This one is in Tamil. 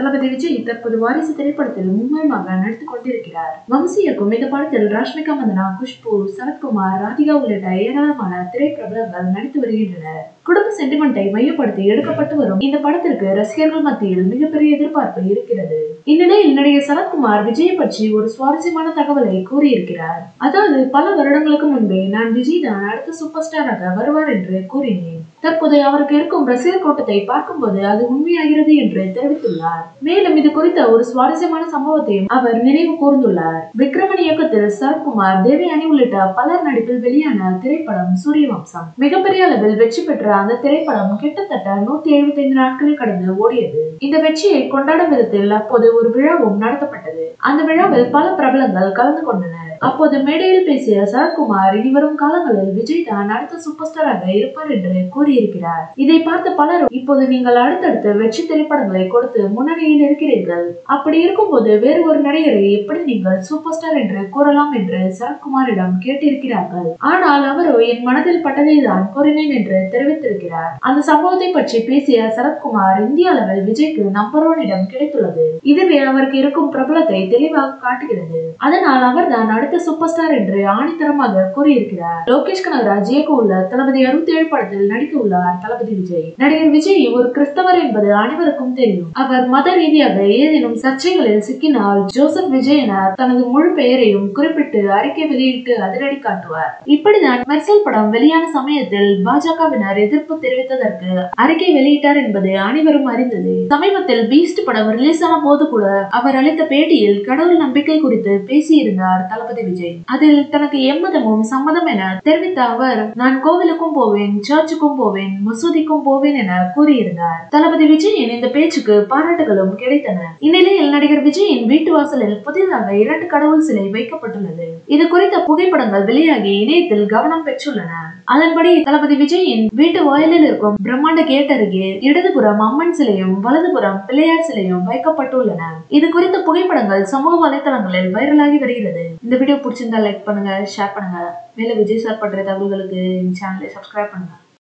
தளபதி விஜய் தற்போது வாரிசு திரைப்படத்தில் மும்முரமாக நடித்துக் கொண்டிருக்கிறார். வம்சி இயக்கும் இந்த படத்தில் ராஷ்மிகா மந்தனா குஷ்பு சரத்குமார் ராதிகா உள்ளிட்ட ஏராளமான திரைப்பிரபலங்கள் நடித்து வருகின்றனர். குடும்ப சென்டிமெண்டை மையப்படுத்தி எடுக்கப்பட்டு வரும் இந்த படத்திற்கு ரசிகர்கள் மத்தியில் மிகப்பெரிய எதிர்பார்ப்பு இருக்கிறது. இந்நிலையில் நடிகர் சரத்குமார் விஜயை பற்றி ஒரு சுவாரஸ்யமான தகவலை கூறியிருக்கிறார். அதாவது பல வருடங்களுக்கு முன்பே நான் விஜய் தான் அடுத்த சூப்பர் ஸ்டாராக வருவார் என்று கூறினேன். தற்போது அவருக்கு இருக்கும் ரசிகர் கூட்டத்தை பார்க்கும்போது அது உண்மையாகிறது என்று தெரிவித்துள்ளார். மேலும் இது குறித்த ஒரு சுவாரஸ்யமான சம்பவத்தையும் அவர் நினைவு கூர்ந்துள்ளார். விக்ரமன் இயக்கத்தில் சரத்குமார் தேவயானி உள்ளிட்ட பலர் நடிப்பில் வெளியான திரைப்படம் சூரியவம்சம். மிகப்பெரிய அளவில் வெற்றி பெற்ற அந்த திரைப்படம் கிட்டத்தட்ட நூத்தி எழுபத்தி ஐந்து நாட்களை கடந்து ஓடியது. இந்த வெற்றியை கொண்டாடும் விதத்தில் அப்போது ஒரு விழாவும் நடத்தப்பட்டது. அந்த விழாவில் பல பிரபலங்கள் கலந்து கொண்டனர். அப்போது மேடையில் பேசிய சரத்குமார் இனிவரும் காலங்களில் விஜய் தான் அடுத்த சூப்பர் ஸ்டாராக இருப்பார் என்று கூறி கூறியிருக்கிறார் இதை பார்த்த பலரும் இப்போது நீங்கள் அடுத்தடுத்து வெற்றி திரைப்படங்களை கொடுத்து முன்னணியில் இருக்கிறீர்கள். அப்படி இருக்கும்போது வேறு ஒரு நடிகரை எப்படி நீங்கள் சூப்பர் ஸ்டார் என்று கூறலாம் என்று சரத்குமாரிடம் கேட்டிருக்கிறார்கள். ஆனால் அவரோ என் மனதில் பட்டதை தான் கூறினேன் என்று தெரிவித்திருக்கிறார். அந்த சம்பவத்தை பற்றி பேசிய சரத்குமார் இந்திய அளவில் விஜய்க்கு நம்பர் ஒன் கிடைத்துள்ளது. இதுவே அவருக்கு இருக்கும் பிரபலத்தை தெளிவாக காட்டுகிறது. அதனால் அவர்தான் அடுத்த சூப்பர் ஸ்டார் என்று ஆணித்தரமாக கூறியிருக்கிறார். லோகேஷ் கனகராஜ் இயக்க உள்ள தளபதி அறுபத்தி ஏழு படத்தில் நடிக்க உள்ளார் தளபதி விஜய். நடிகர் விஜய் ஒரு கிறிஸ்தவர் என்பது அனைவருக்கும் தெரியும். அவர் மத ரீதியாக ஏதேனும் சர்ச்சைகளில் சிக்கினால் ஜோசப் விஜயனார் தனது முழு பெயரையும் குறிப்பிட்டு அறிக்கை வெளியிட்டு அதிரடி காட்டுவார். இப்படிதான் மெர்சல் படம் வெளியான சமயத்தில் பாஜகவினர் எதிர்ப்பு தெரிவித்ததற்கு அறிக்கை வெளியிட்டார் என்பது அனைவரும் அறிந்தது. சமீபத்தில் பீஸ்ட் படம் ரிலீஸ் ஆன போது கூட அவர் அளித்த பேட்டியில் கடவுள் நம்பிக்கை குறித்து பேசியிருந்தார் தளபதி விஜய். அதில் தனக்கு எம்மதமும் சம்மதம் என தெரிவித்த அவர் நான் கோவிலுக்கும் போவேன் சர்ச்சுக்கும் போவேன் மசூதிக்கும் போவேன் என கூறியிருந்தார். தளபதி விஜயின் இந்த பேச்சுக்கு பாராட்டுகளும் கிடைத்தன. இந்நிலையில் நடிகர் விஜயின் வீட்டு வாசலில் புதிதாக இரண்டு கடவுள் சிலை வைக்கப்பட்டுள்ளது. இது குறித்த புகைப்படங்கள் வெளியாகி இணையத்தில் கவனம் பெற்றுள்ளன. அதன்படி தளபதி விஜயின் வீட்டு வாயிலில் இருக்கும் பிரம்மாண்ட கேட் அருகே இடதுபுறம் அம்மன் சிலையும் வலதுபுறம் பிள்ளையார் சிலையும் வைக்கப்பட்டுள்ளன. இது குறித்த புகைப்படங்கள் சமூக வலைதளங்களில் வைரலாகி வருகிறது. இந்த வீடியோ பிடிச்சிருந்தா லைக் பண்ணுங்க ஷேர் பண்ணுங்க. மேல விஜய் சார் பண்ற தகவல்களுக்கு இந்த சேனலை சப்ஸ்கிரைப் பண்ணுங்க.